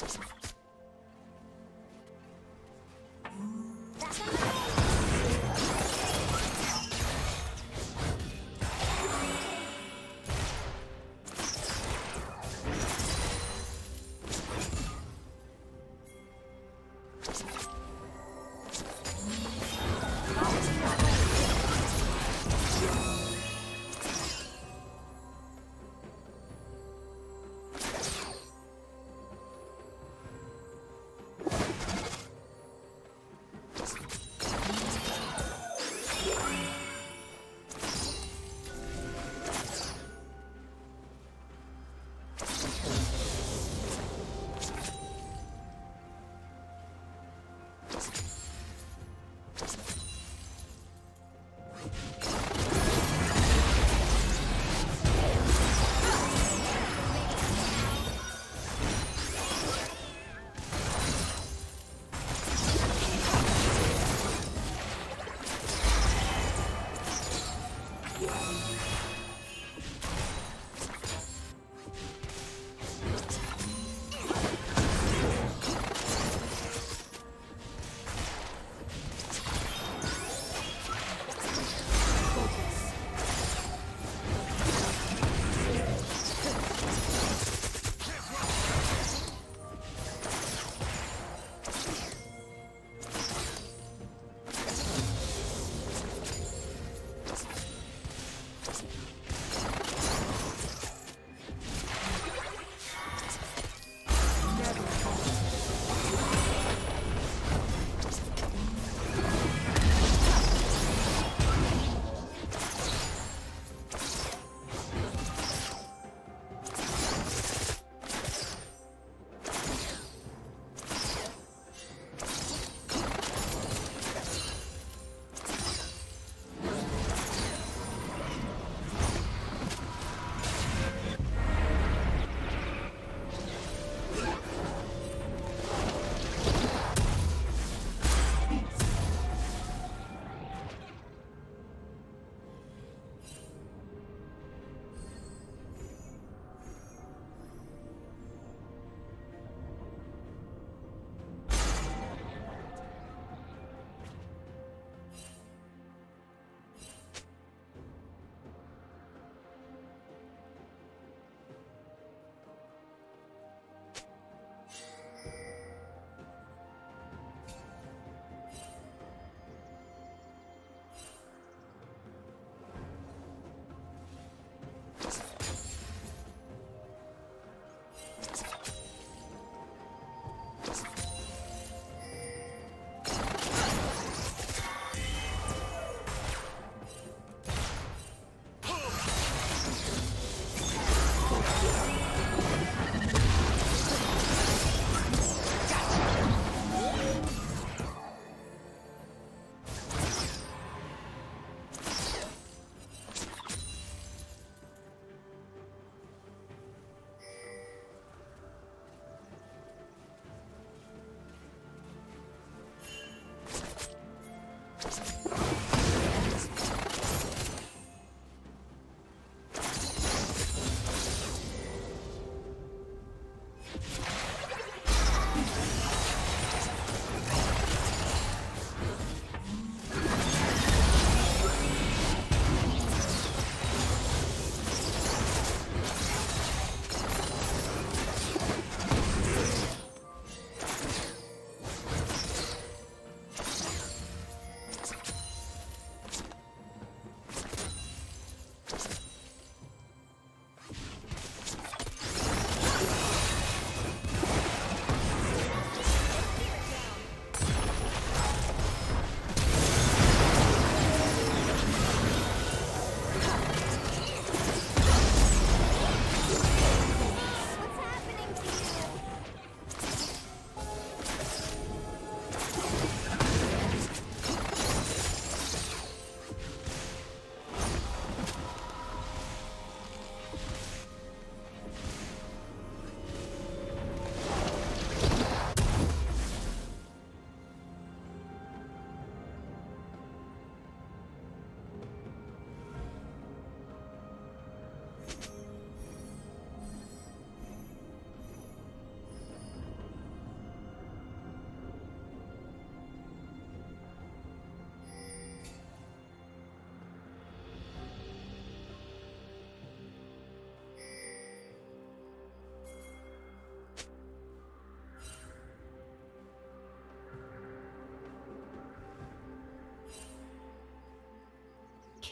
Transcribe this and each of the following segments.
you.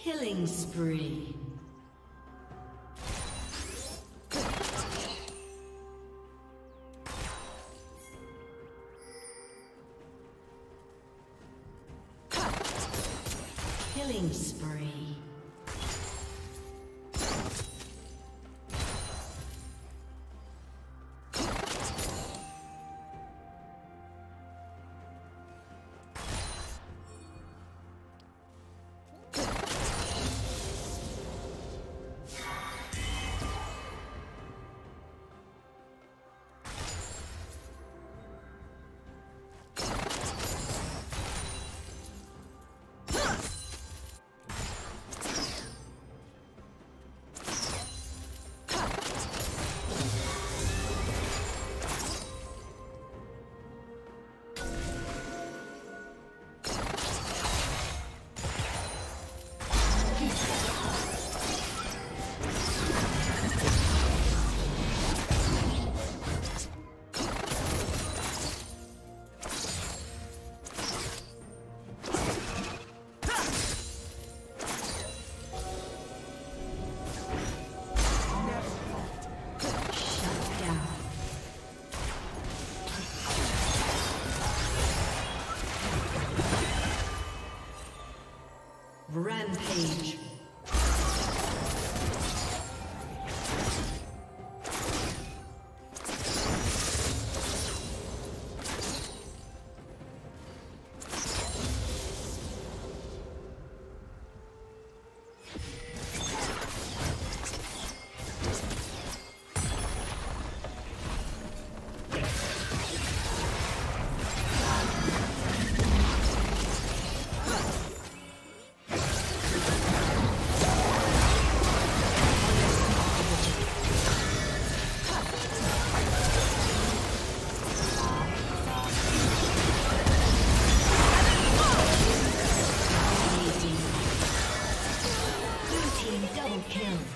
Killing spree. Shut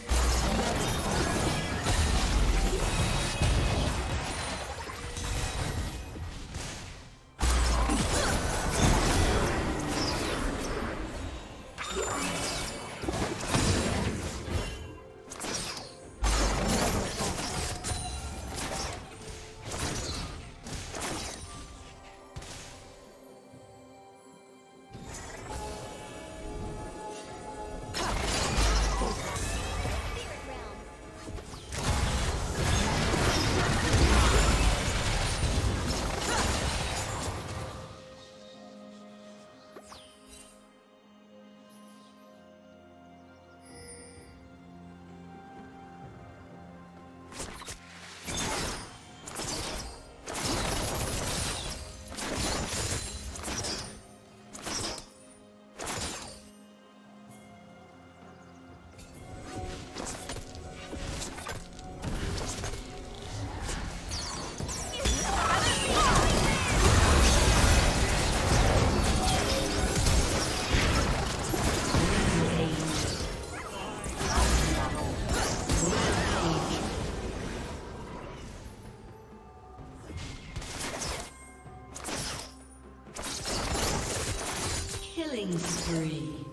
Killing spree.